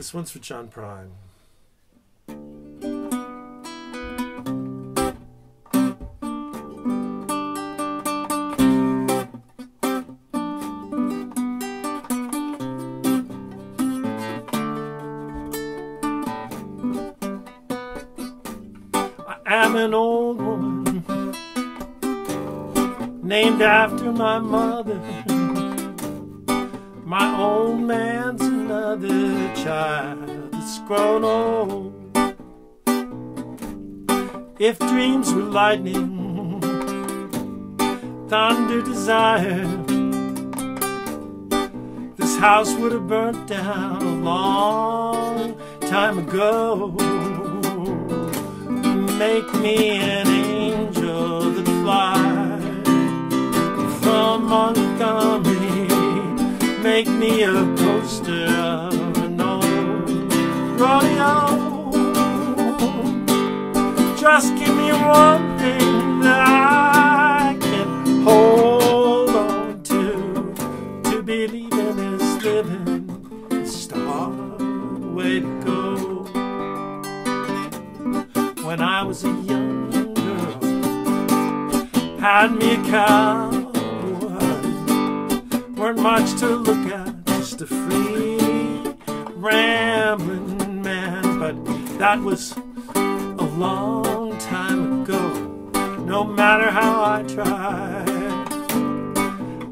This one's for John Prine. I am an old woman named after my mother. My old man's another child that's grown old. If dreams were lightning, thunder desire, this house would have burnt down a long time ago. Make me an angel that flies from Montgomery. Make me a poster of an old rodeo. Just give me one thing that I can hold on to. To believe in is living. It's a hard way to go. When I was a young girl, had me a cowboy. Much to look at, just a free rambling man. But that was a long time ago. No matter how I tried,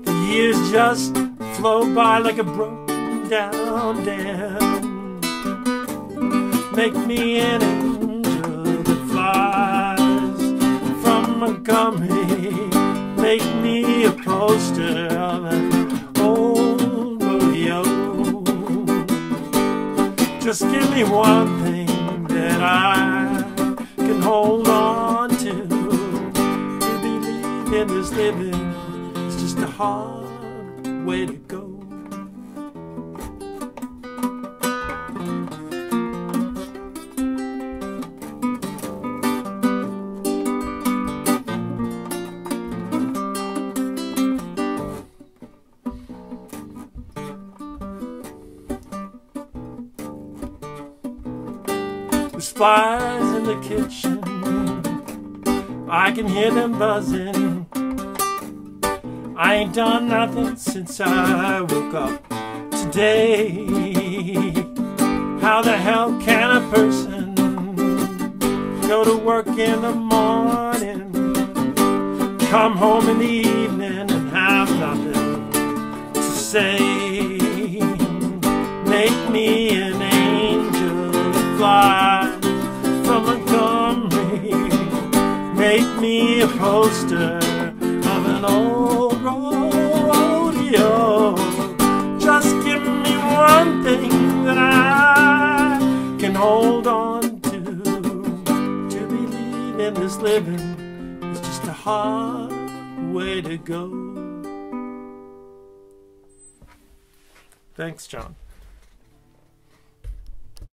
the years just flow by like a broken down dam. Make me an angel that flies from Montgomery. Make me a poster of an Just give me one thing that I can hold on to. To believe in this living is just a hard way to go. There's flies in the kitchen. I can hear them buzzing. I ain't done nothing since I woke up today. How the hell can a person go to work in the morning, come home in the evening, and have nothing to say? Make me an angel that poster of an old rodeo. Just give me one thing that I can hold on to. To believe in this living is just a hard way to go. Thanks, John.